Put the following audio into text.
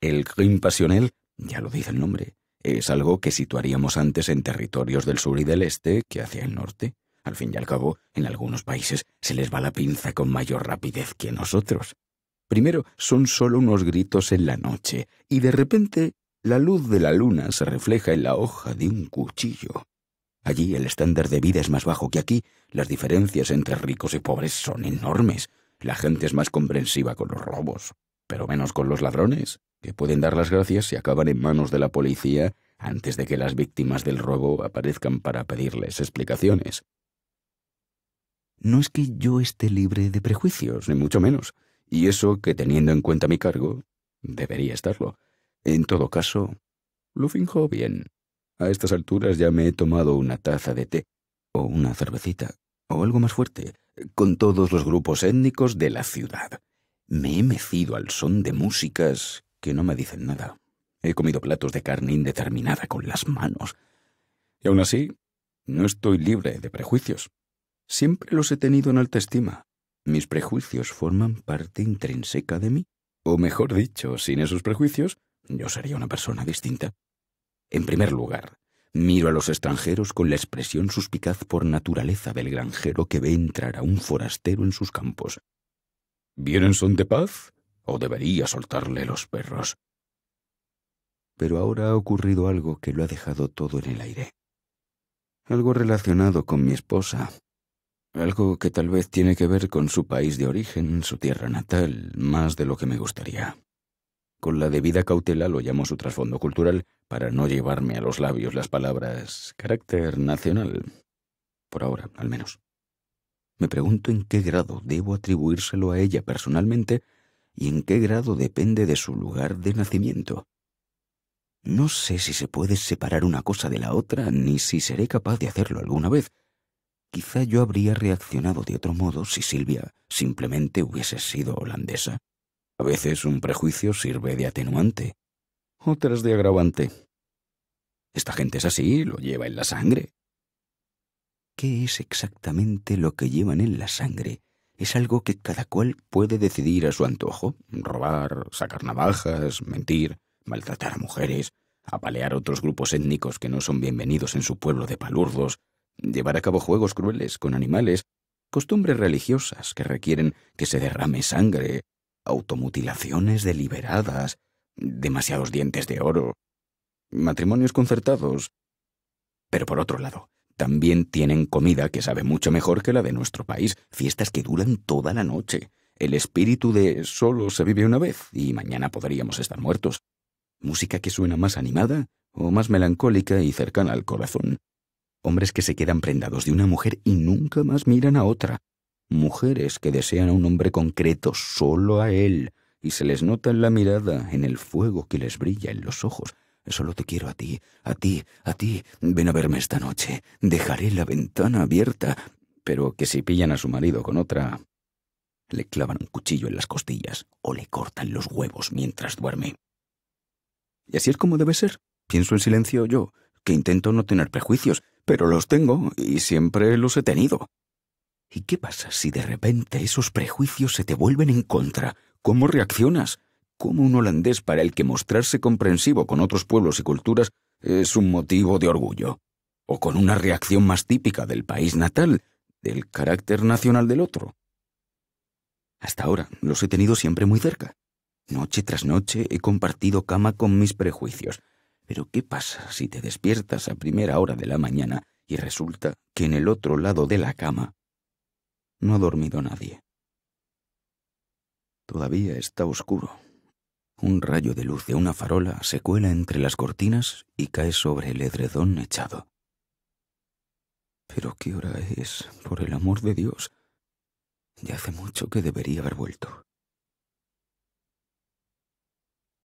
El crime passionnel, ya lo dice el nombre, es algo que situaríamos antes en territorios del sur y del este que hacia el norte. Al fin y al cabo, en algunos países se les va la pinza con mayor rapidez que nosotros. Primero son solo unos gritos en la noche, y de repente la luz de la luna se refleja en la hoja de un cuchillo. Allí el estándar de vida es más bajo que aquí, las diferencias entre ricos y pobres son enormes, la gente es más comprensiva con los robos, pero menos con los ladrones, que pueden dar las gracias si acaban en manos de la policía antes de que las víctimas del robo aparezcan para pedirles explicaciones. No es que yo esté libre de prejuicios, ni mucho menos, y eso que teniendo en cuenta mi cargo, debería estarlo. En todo caso, lo finjo bien. A estas alturas ya me he tomado una taza de té, o una cervecita, o algo más fuerte, con todos los grupos étnicos de la ciudad. Me he mecido al son de músicas que no me dicen nada. He comido platos de carne indeterminada con las manos. Y aún así, no estoy libre de prejuicios. Siempre los he tenido en alta estima. Mis prejuicios forman parte intrínseca de mí. O mejor dicho, sin esos prejuicios, yo sería una persona distinta. En primer lugar, miro a los extranjeros con la expresión suspicaz por naturaleza del granjero que ve entrar a un forastero en sus campos. ¿Vienen son de paz? ¿O debería soltarle los perros? Pero ahora ha ocurrido algo que lo ha dejado todo en el aire. Algo relacionado con mi esposa. Algo que tal vez tiene que ver con su país de origen, su tierra natal, más de lo que me gustaría. Con la debida cautela lo llamo su trasfondo cultural para no llevarme a los labios las palabras carácter nacional. Por ahora, al menos. Me pregunto en qué grado debo atribuírselo a ella personalmente y en qué grado depende de su lugar de nacimiento. No sé si se puede separar una cosa de la otra, ni si seré capaz de hacerlo alguna vez. Quizá yo habría reaccionado de otro modo si Silvia simplemente hubiese sido holandesa. A veces un prejuicio sirve de atenuante, otras de agravante. Esta gente es así, lo lleva en la sangre. ¿Qué es exactamente lo que llevan en la sangre? Es algo que cada cual puede decidir a su antojo. Robar, sacar navajas, mentir, maltratar a mujeres, apalear a otros grupos étnicos que no son bienvenidos en su pueblo de palurdos, llevar a cabo juegos crueles con animales, costumbres religiosas que requieren que se derrame sangre, automutilaciones deliberadas, demasiados dientes de oro, matrimonios concertados. Pero por otro lado, también tienen comida que sabe mucho mejor que la de nuestro país, fiestas que duran toda la noche, el espíritu de solo se vive una vez y mañana podríamos estar muertos, música que suena más animada o más melancólica y cercana al corazón, hombres que se quedan prendados de una mujer y nunca más miran a otra, mujeres que desean a un hombre concreto solo a él, y se les nota en la mirada, en el fuego que les brilla en los ojos. Solo te quiero a ti, a ti, a ti. Ven a verme esta noche. Dejaré la ventana abierta. Pero que si pillan a su marido con otra, le clavan un cuchillo en las costillas o le cortan los huevos mientras duerme. Y así es como debe ser. Pienso en silencio yo, que intento no tener prejuicios, pero los tengo y siempre los he tenido. ¿Y qué pasa si de repente esos prejuicios se te vuelven en contra? ¿Cómo reaccionas? ¿Cómo un holandés para el que mostrarse comprensivo con otros pueblos y culturas es un motivo de orgullo? ¿O con una reacción más típica del país natal, del carácter nacional del otro? Hasta ahora los he tenido siempre muy cerca. Noche tras noche he compartido cama con mis prejuicios. Pero ¿qué pasa si te despiertas a primera hora de la mañana y resulta que en el otro lado de la cama no ha dormido nadie. Todavía está oscuro. Un rayo de luz de una farola se cuela entre las cortinas y cae sobre el edredón echado. Pero ¿qué hora es? Por el amor de Dios. Ya hace mucho que debería haber vuelto.